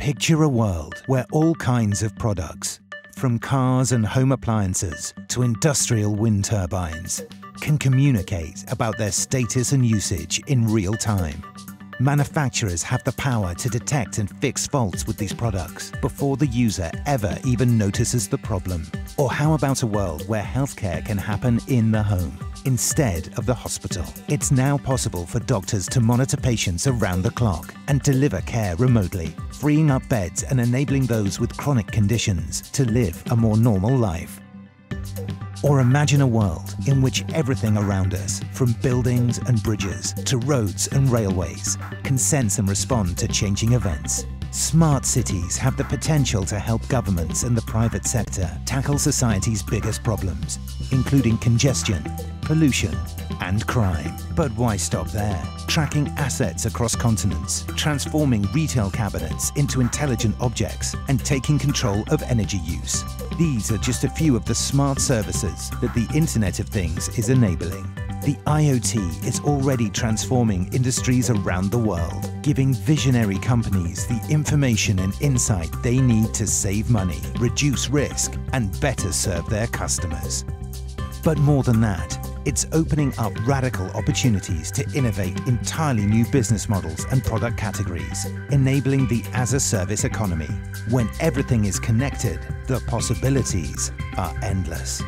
Picture a world where all kinds of products, from cars and home appliances to industrial wind turbines, can communicate about their status and usage in real time. Manufacturers have the power to detect and fix faults with these products before the user ever even notices the problem. Or how about a world where healthcare can happen in the home instead of the hospital? It's now possible for doctors to monitor patients around the clock and deliver care remotely, freeing up beds and enabling those with chronic conditions to live a more normal life. Or imagine a world in which everything around us, from buildings and bridges to roads and railways, can sense and respond to changing events. Smart cities have the potential to help governments and the private sector tackle society's biggest problems, including congestion, pollution, and crime. But why stop there? Tracking assets across continents, transforming retail cabinets into intelligent objects, and taking control of energy use. These are just a few of the smart services that the Internet of Things is enabling. The IoT is already transforming industries around the world, giving visionary companies the information and insight they need to save money, reduce risk, and better serve their customers. But more than that, it's opening up radical opportunities to innovate entirely new business models and product categories, enabling the as-a-service economy. When everything is connected, the possibilities are endless.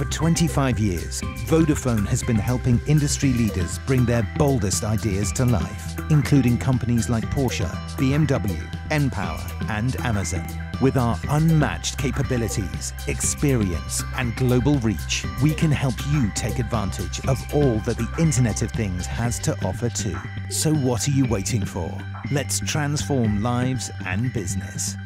For 25 years, Vodafone has been helping industry leaders bring their boldest ideas to life, including companies like Porsche, BMW, npower, and Amazon. With our unmatched capabilities, experience, and global reach, we can help you take advantage of all that the Internet of Things has to offer too. So what are you waiting for? Let's transform lives and business.